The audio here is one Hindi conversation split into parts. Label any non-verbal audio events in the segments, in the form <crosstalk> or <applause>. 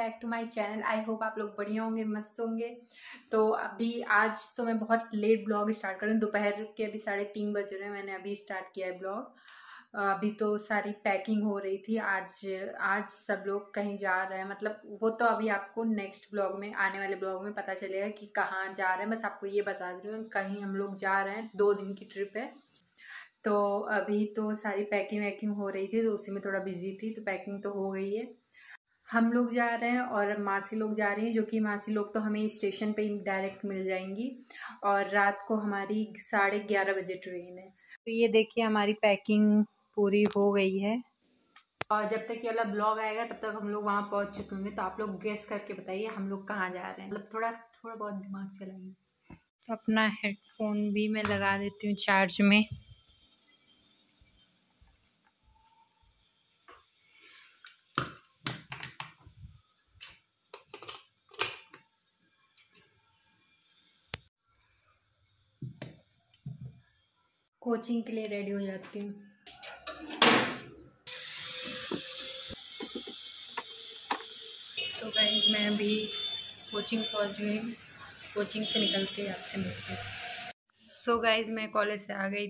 Back to my channel I hope आप लोग बढ़िया होंगे, मस्त होंगे। तो अभी आज तो मैं बहुत लेट ब्लॉग स्टार्ट कर रही हूँ। दोपहर के अभी साढ़े तीन बज रहे हैं, मैंने अभी स्टार्ट किया है ब्लॉग अभी तो सारी पैकिंग हो रही थी। आज आज सब लोग कहीं जा रहे हैं। मतलब वो तो अभी आपको नेक्स्ट ब्लॉग में, आने वाले ब्लॉग में पता चलेगा कि कहाँ जा रहे हैं। बस आपको ये बता दे रही हूँ, कहीं हम लोग जा रहे हैं। दो दिन की ट्रिप है। तो अभी तो सारी पैकिंग वैकिंग हो रही थी तो उसी में थोड़ा बिज़ी थी। तो पैकिंग तो हो गई है। हम लोग जा रहे हैं और मासी लोग जा रही हैं, जो कि मासी लोग तो हमें स्टेशन पे डायरेक्ट मिल जाएँगी। और रात को हमारी साढ़े ग्यारह बजे ट्रेन है। तो ये देखिए हमारी पैकिंग पूरी हो गई है। और जब तक ये वाला ब्लॉग आएगा, तब तक हम लोग वहाँ पहुँच चुके होंगे। तो आप लोग गेस करके बताइए हम लोग कहाँ जा रहे हैं। मतलब थोड़ा थोड़ा बहुत दिमाग चलाइए। तो अपना हेडफोन भी मैं लगा देती हूँ चार्ज में। कोचिंग के लिए रेडी हो जाती हूँ। तो गाइज़ मैं अभी कोचिंग पहुँच गई कोचिंग से निकल के आपसे मिलती हूँ। सो गाइज़ मैं कॉलेज से आ गई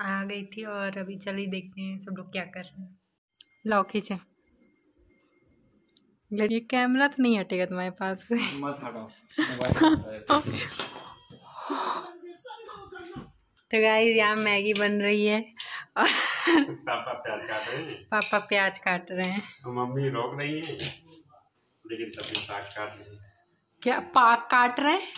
आ गई थी और अभी चलिए देखते हैं सब लोग क्या कर रहे हैं। लाओ खींचे। ये कैमरा तो नहीं हटेगा तुम्हारे पास। से मत हटाओ। <laughs> तो गाइस यहाँ मैगी बन रही है। और पापा प्याज काट रहे हैं। पापा प्याज काट रहे हैं। तो मम्मी रोक रही है लेकिन तब भी साग काट रही है। क्या पाक काट रहे हैं?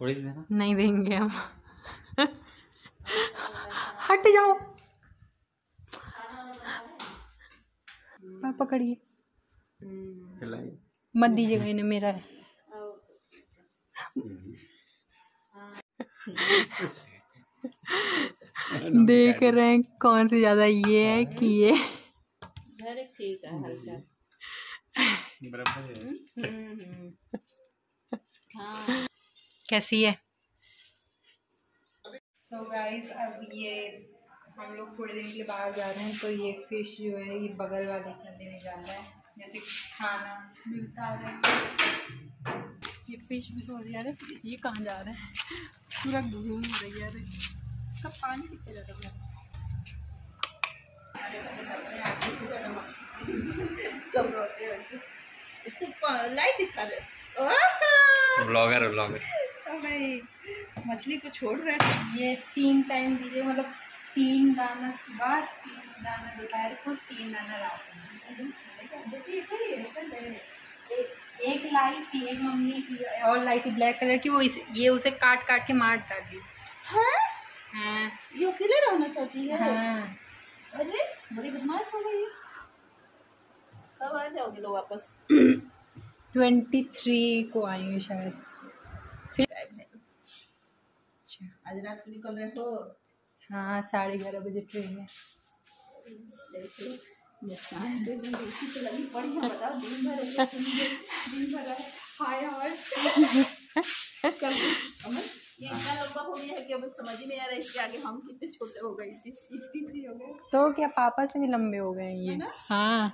थोड़ी सी देना नहीं देंगे हम हट जाओ। पकड़िए। मत दीजिएगा इन्हें मेरा है। देख रहे हैं कौन से ज़्यादा ये है कि ये। ठीक है हल्का कैसी है? सो गाइस अब ये हम लोग थोड़े दिन के लिए बाहर जा रहे हैं तो ये फ़िश जो है ये बगल वाले का देने जा रहा है। जैसे खाना मिलता है। ये फ़िश भी सोच यार ये कहाँ जा रहा है? पूरा घूम रही है यार इसका पानी कितने ज़्यादा है? सब रोते हैं इसको लाइट दिखा दे! ब्लॉगर ब्लॉगर भाई मछली को छोड़ रहे हैं। ये तीन टाइम दीजिए मतलब तीन दाना सुबह तीन दाना दोपहर को तीन दाना रात है। एक- लाई थी एक मम्मी की और लाई थी ब्लैक कलर की वो इस, ये उसे काट काट के मार डाली। हाँ? हाँ। ये अकेले रहना चाहती है? हाँ। अरे बड़ी बदमाश हो गई। कब आ जाओगे लोग वापस? <clears throat> ट्वेंटी थ्री को हूँ शायद अच्छा आज रात को निकल रहे हो? हाँ साढ़े ग्यारह बजे ट्रेन है। तो लगी पड़ी है बताओ दिन भर ऐसे घूमेंगे, दिन भर रहे। हाय हाय कल अमन ये इतना लंबा हो गया है कि अब समझ ही नहीं आ रहा है इसके आगे हम कितने छोटे हो गए इतनी इतनी सी हो गए। तो क्या पापा से भी लंबे हो गए हैं ये? हाँ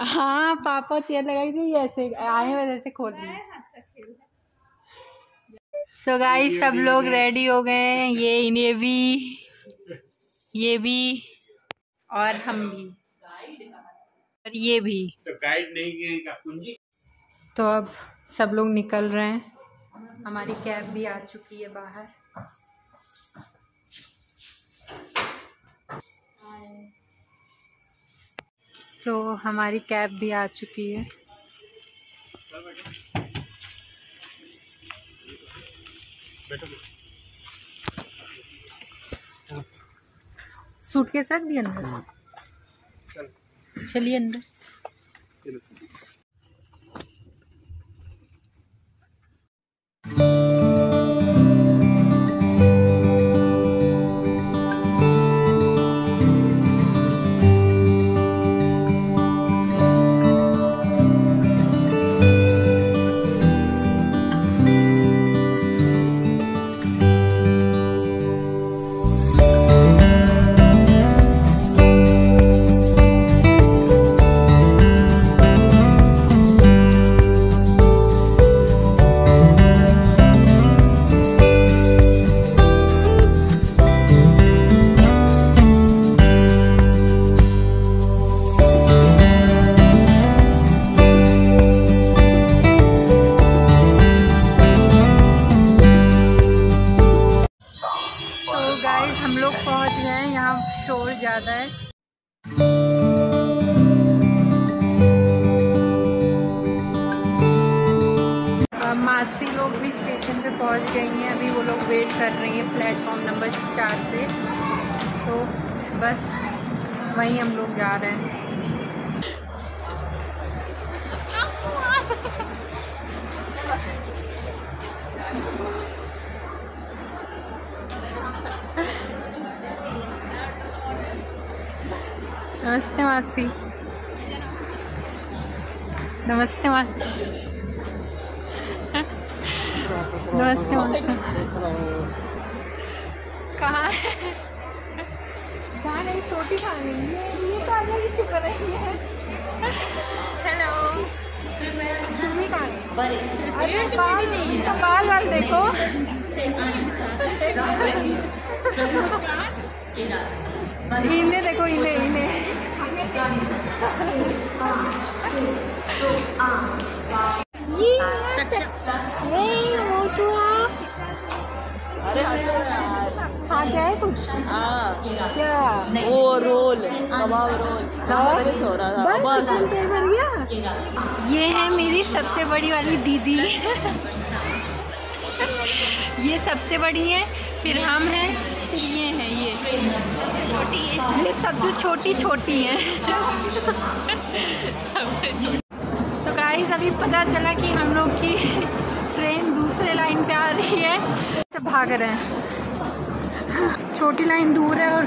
हाँ। पापा चेयर लगाई थी ऐसे आए ऐसे खोल दी सो so गाइस सब लोग रेडी हो गए हैं। ये इन्हें भी। ये भी। और हम भी। और ये भी। तो गाइड नहीं कुंजी? तो अब सब लोग निकल रहे हैं। हमारी कैब भी आ चुकी है बाहर। तो हमारी कैब भी आ चुकी है। सूट के साथ दिया अंदर हाँ। चलिए अंदर। हैं, यहाँ शोर ज़्यादा है। मासी लोग भी स्टेशन पे पहुँच गई हैं, अभी वो लोग वेट कर रही हैं प्लेटफॉर्म नंबर चार पे। तो बस वहीं हम लोग जा रहे हैं। नमस्ते मासी। नमस्ते मासी। नमस्ते मासी। कहाँ है? कहाँ नहीं छोटी कहाँ गई? ये ये कहाँ गई चुप रही है। हेलो तुम्हें कहाँ गई अरे बाल इसका बाल वाल देखो। <laughs> इन्हें देखो इन्हें इन्हें रहा था। बस भर गया ये है मेरी सबसे बड़ी वाली दीदी। ये सबसे बड़ी है फिर हम हैं। फिर ये है ये। छोटी है ये सबसे छोटी छोटी है। सबसे छोटी। तो गाइस अभी पता चला कि हम लोग की ट्रेन दूसरे लाइन पे आ रही है। सब भाग रहे हैं। छोटी लाइन दूर है और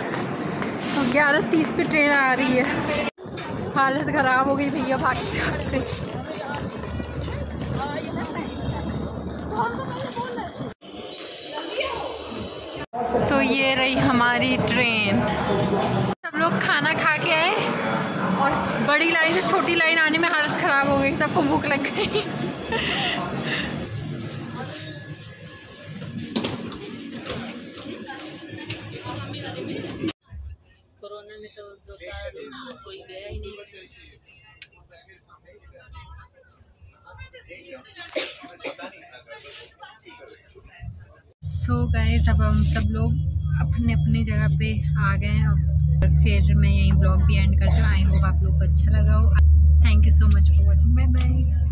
ग्यारह तीस पे ट्रेन आ रही है। हालत खराब हो गई भैया भागते तो ये रही हमारी ट्रेन। सब लोग खाना खा के आए और बड़ी लाइन से छोटी लाइन आने में हालत खराब हो गई, सबको भूख लग गई। कोरोना में तो दो साल कोई गया ही नहीं। सो गए सब हम सब लोग अपने अपने जगह पे आ गए हैं। अब फिर मैं यही ब्लॉग भी एंड करती हूँ। आई होप आप लोग को अच्छा लगा हो। Thank you so much for watching bye bye